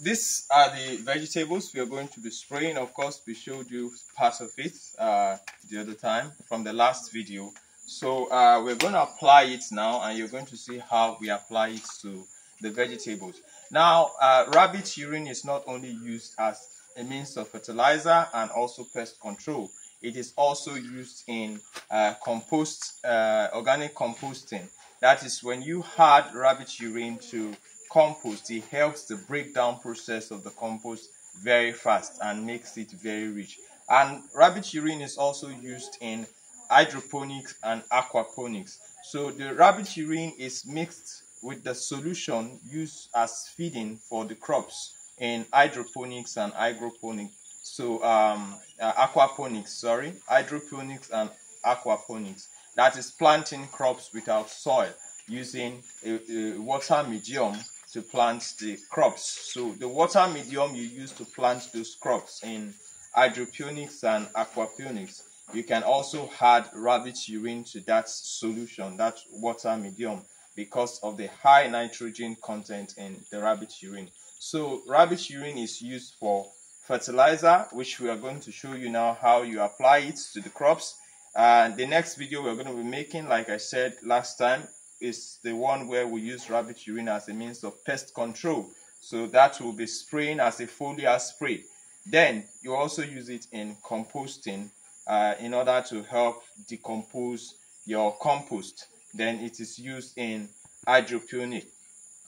these are the vegetables we are going to be spraying. Of course, we showed you part of it uh, the other time from the last video. So uh, we're going to apply it now and you're going to see how we apply it to the vegetables. Now, uh, rabbit urine is not only used as a means of fertilizer and also pest control. It is also used in uh, compost, uh, organic composting. That is when you add rabbit urine to compost, it helps the breakdown process of the compost very fast and makes it very rich. And rabbit urine is also used in hydroponics and aquaponics. So the rabbit urine is mixed with the solution used as feeding for the crops in hydroponics and hydroponics. So um, uh, aquaponics, sorry, hydroponics and aquaponics. That is planting crops without soil using a, a water medium to plant the crops. So the water medium you use to plant those crops in hydroponics and aquaponics, you can also add rabbit urine to that solution, that water medium, because of the high nitrogen content in the rabbit urine. So rabbit urine is used for fertilizer, which we are going to show you now how you apply it to the crops. And uh, the next video we're going to be making, like I said last time, is the one where we use rabbit urine as a means of pest control. So that will be spraying as a foliar spray. Then you also use it in composting uh, in order to help decompose your compost. Then it is used in hydroponic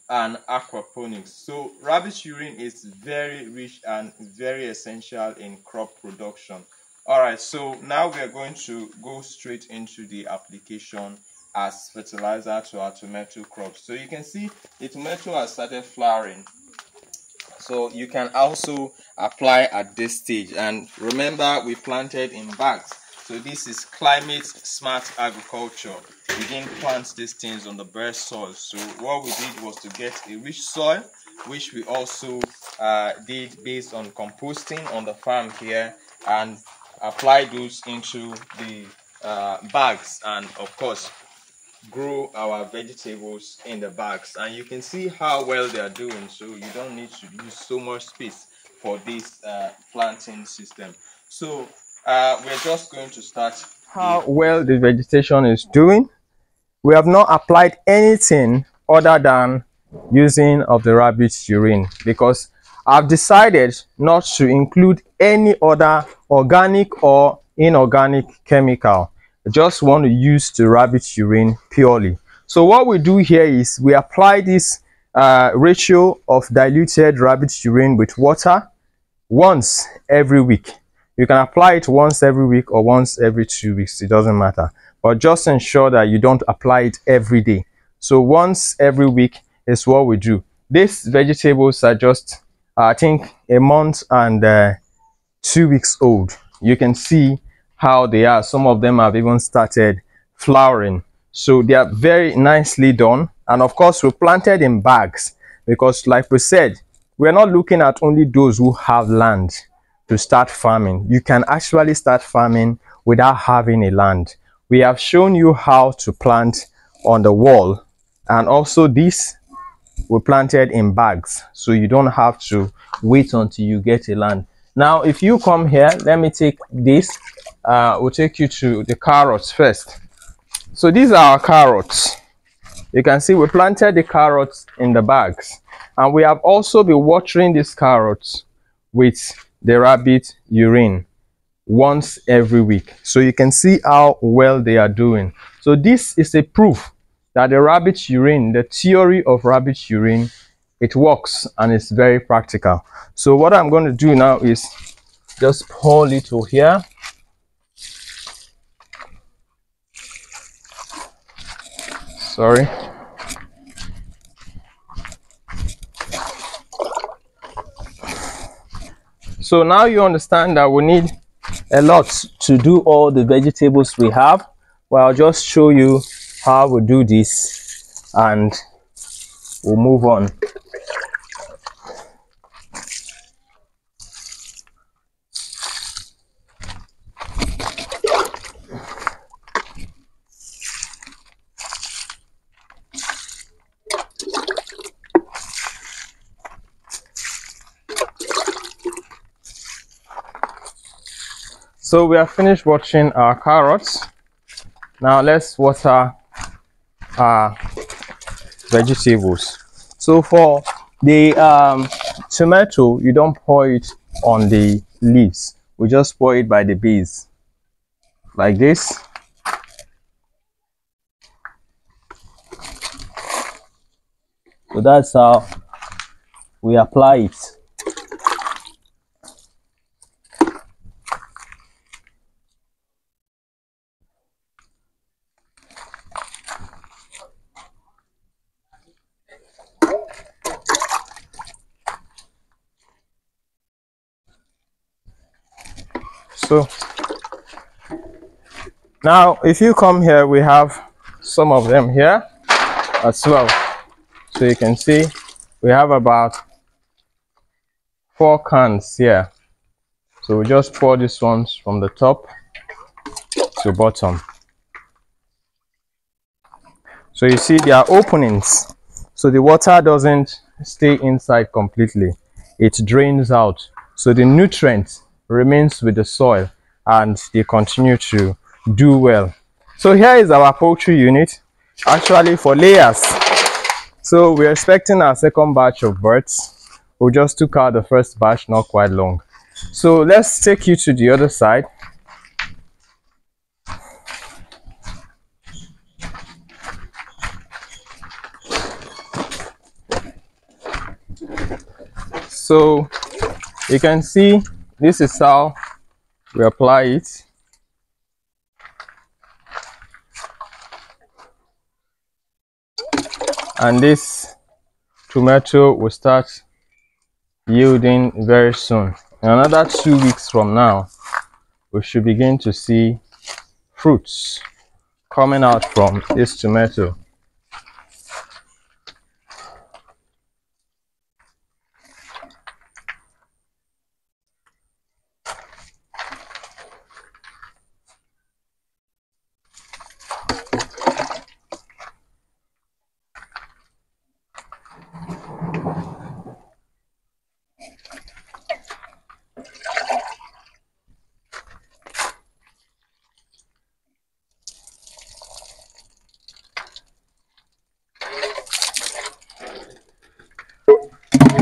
and aquaponics. So rabbit urine is very rich and very essential in crop production. Alright, so now we are going to go straight into the application as fertilizer to our tomato crops. So you can see the tomato has started flowering. So you can also apply at this stage. And remember, we planted in bags. So this is climate smart agriculture. We didn't plant these things on the bare soil. So what we did was to get a rich soil, which we also uh, did based on composting on the farm here and apply those into the uh, bags and of course grow our vegetables in the bags and you can see how well they are doing so you don't need to use so much space for this uh, planting system. So uh, we're just going to start how well the vegetation is doing. We have not applied anything other than using of the rabbit urine because I've decided not to include any other organic or inorganic chemical just want to use the rabbit urine purely. So what we do here is we apply this uh, ratio of diluted rabbit urine with water once every week. You can apply it once every week or once every two weeks. It doesn't matter. But just ensure that you don't apply it every day. So once every week is what we do. These vegetables are just, I think, a month and uh, two weeks old. You can see how they are. Some of them have even started flowering. So they are very nicely done. And of course, we planted in bags because like we said, we're not looking at only those who have land to start farming. You can actually start farming without having a land. We have shown you how to plant on the wall and also this we planted in bags so you don't have to wait until you get a land now if you come here let me take this uh, we'll take you to the carrots first. So these are our carrots. You can see we planted the carrots in the bags. And we have also been watering these carrots with the rabbit urine once every week. So you can see how well they are doing. So this is a proof that the rabbit urine, the theory of rabbit urine, it works and it's very practical. So what I'm going to do now is just pour little here sorry. So now you understand that we need a lot to do all the vegetables we have. Well i'll just show you how we do this and we'll move on so we are finished watching our carrots. Now let's water our vegetables. So for the um, tomato you don't pour it on the leaves. We just pour it by the base like this. So that's how we apply it so now if you come here we have some of them here as well. So you can see we have about four cans here. So we just pour these ones from the top to bottom. So you see there are openings. So the water doesn't stay inside completely. It drains out. So the nutrients remains with the soil and they continue to do well. So here is our poultry unit actually for layers. So we're expecting our second batch of birds. We just took out the first batch not quite long. So let's take you to the other side. So you can see this is how we apply it. And this tomato will start yielding very soon. In another two weeks from now we should begin to see fruits coming out from this tomato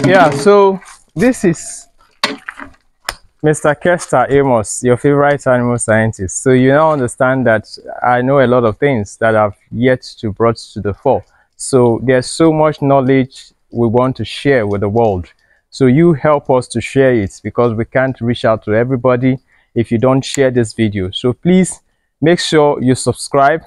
yeah so this is mr kester amos your favorite animal scientist. So you now understand that i know a lot of things that i've yet to brought to the fore. So there's so much knowledge we want to share with the world. So you help us to share it because we can't reach out to everybody if you don't share this video. So please make sure you subscribe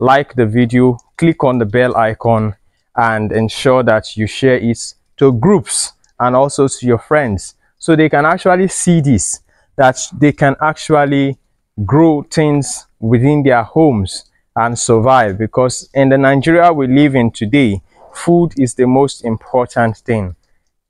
like the video click on the bell icon and ensure that you share it to groups and also to your friends. So they can actually see this that they can actually grow things within their homes and survive. Because in the Nigeria we live in today food is the most important thing.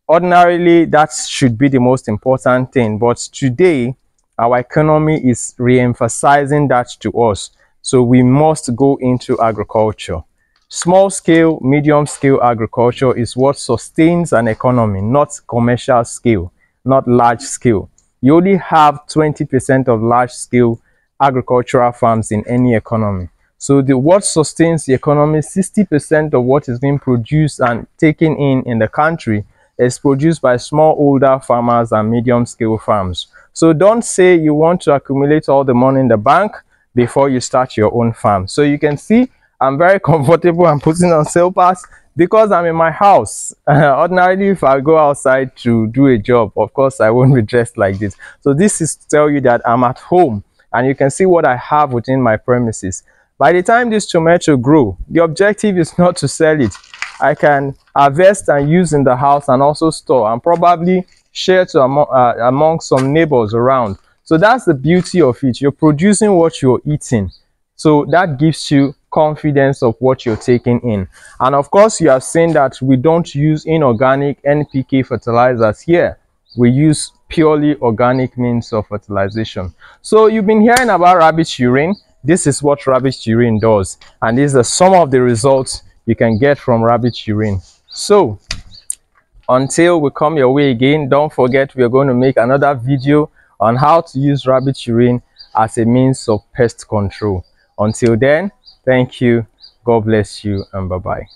Ordinarily that should be the most important thing. But today our economy is re-emphasizing that to us. So we must go into agriculture Small scale, medium scale agriculture is what sustains an economy, not commercial scale, not large scale. You only have 20% of large scale agricultural farms in any economy. So the what sustains the economy, 60% of what is being produced and taken in in the country is produced by smallholder farmers and medium scale farms. So don't say you want to accumulate all the money in the bank before you start your own farm. So you can see I'm very comfortable I'm putting on sale pass because I'm in my house. ordinarily, if I go outside to do a job, of course, I won't be dressed like this. So this is to tell you that I'm at home and you can see what I have within my premises. By the time this tomato grow, the objective is not to sell it. I can harvest and use in the house and also store and probably share to among, uh, among some neighbors around. So that's the beauty of it. You're producing what you're eating. So that gives you confidence of what you're taking in. And of course, you have seen that we don't use inorganic NPK fertilizers here. We use purely organic means of fertilization. So you've been hearing about rabbit urine. This is what rabbit urine does. And these are some of the results you can get from rabbit urine. So until we come your way again, don't forget we are going to make another video on how to use rabbit urine as a means of pest control. Until then, thank you, God bless you, and bye bye.